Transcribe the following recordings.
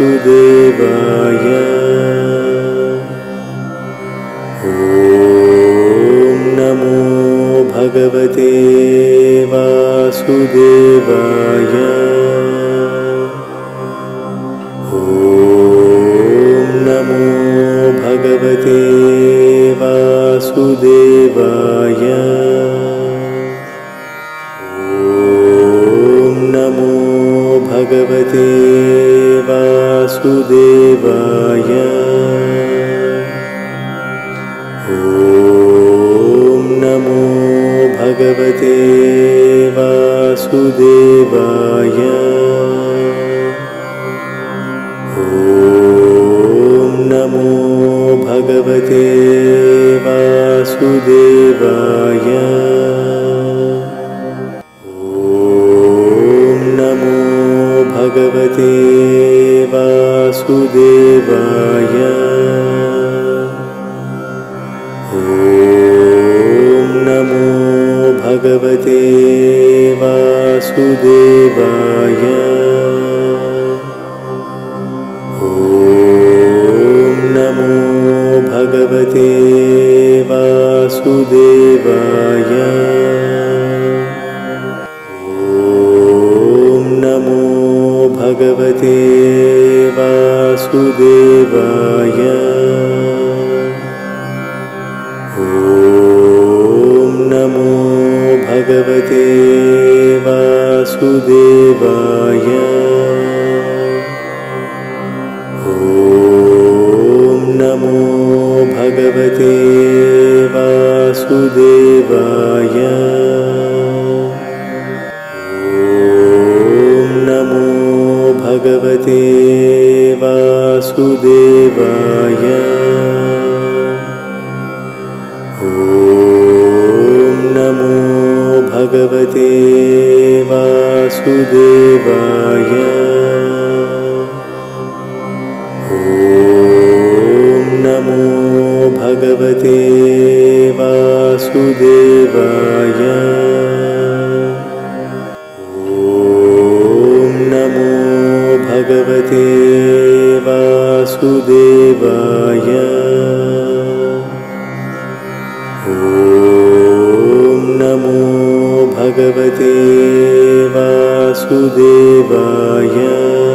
वासुदेवाय भगवते वासुदेवाय वासुदेवाय वासुदेवाय।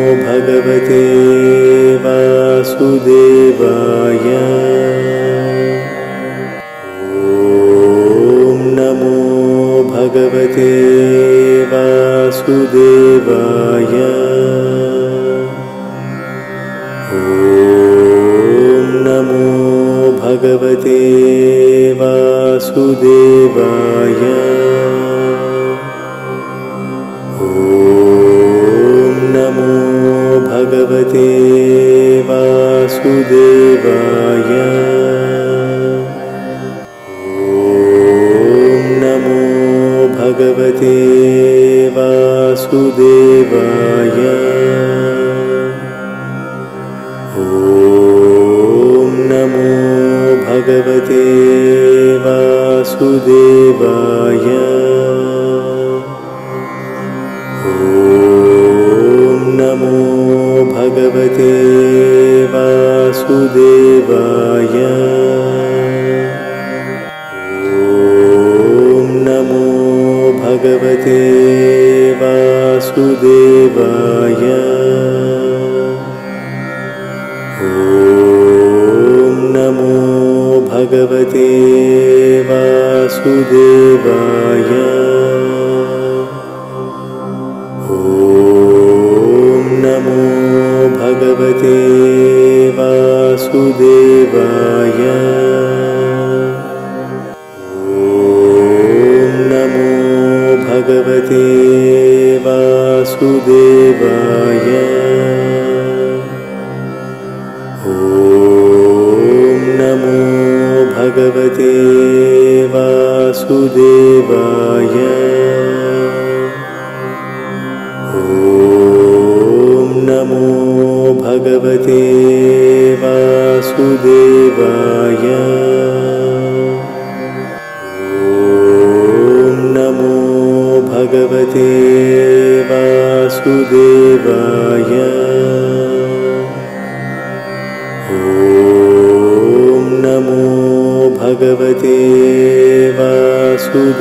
भगवते वासुदेवाय। ॐ नमो भगवते वासुदेवाय। ॐ नमो भगवते वासुदेवाय। देवासुदेवाय वासुदेवाय। ॐ नमो भगवते वासुदेवाय। ॐ नमो भगवते वासुदेवाय। ॐ नमो भगवते वासुदेवाय। ॐ नमो भगवते वासुदेवाय।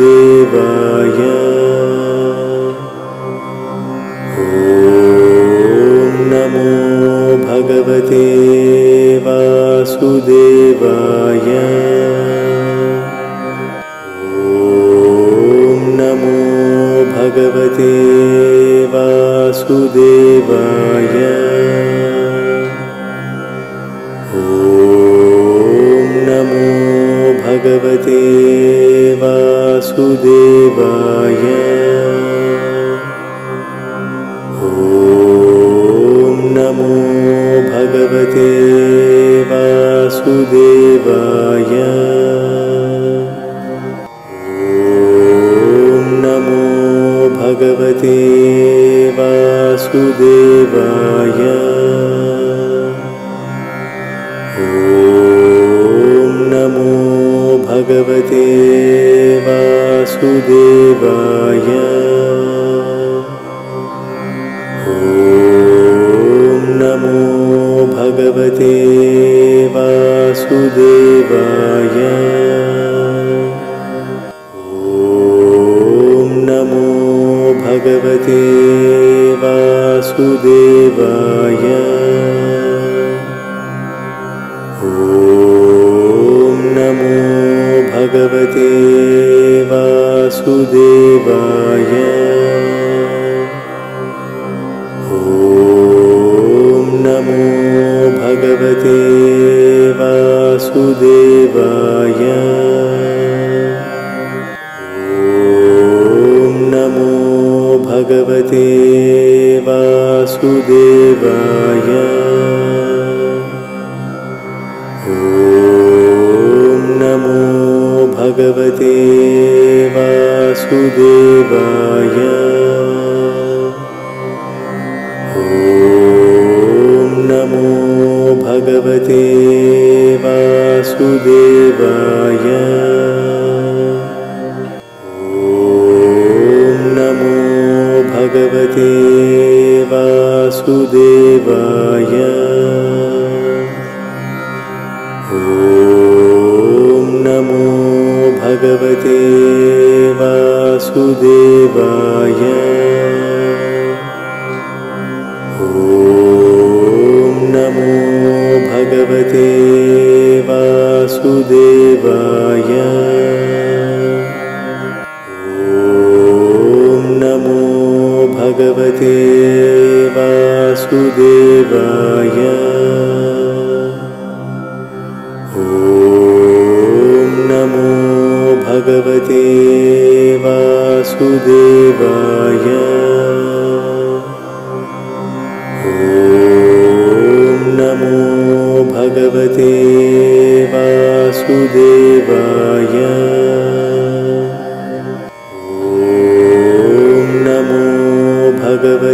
भगवते वासुदेवाय। नमो भगवते वासुदेवाय Amen. to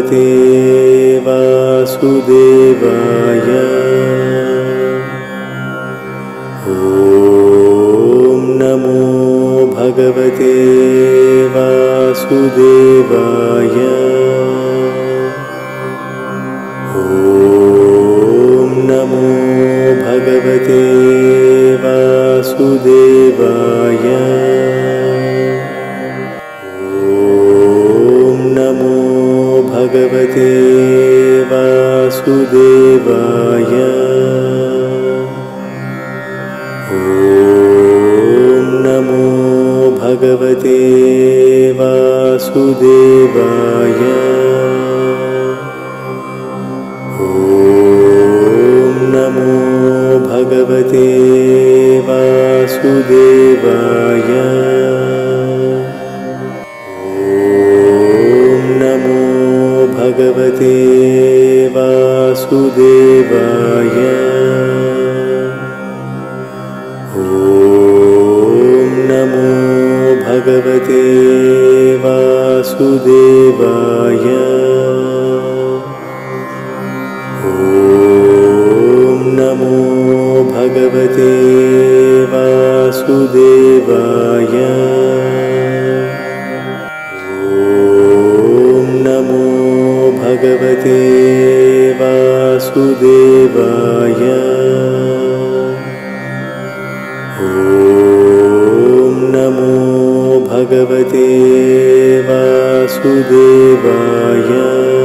भगवते वासुदेवाय Who they buy?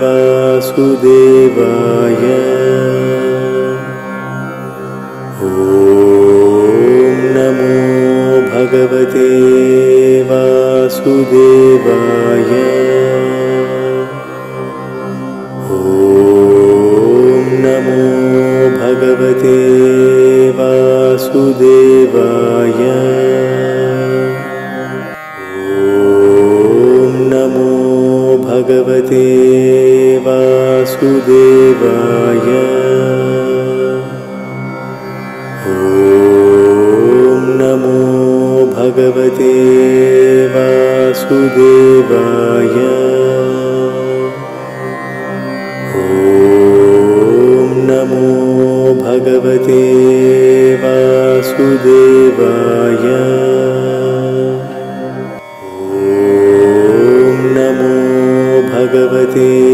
वासुदे वासुदेवाय ॐ नमो भगवते वासुदेवाय। ॐ नमो भगवते वासुदेवाय। ॐ नमो भगवति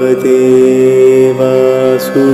भगवते वासुदेवाय।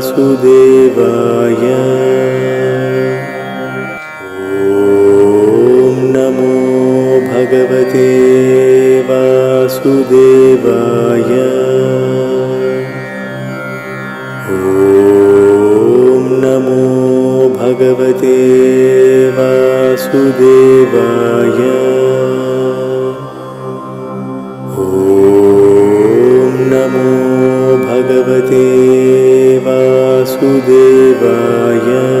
वासुदेवाय। ॐ नमो भगवते वासुदेवाय। ॐ नमो भगवते वासुदेवाय। ॐ नमो भगवते Vasudevaya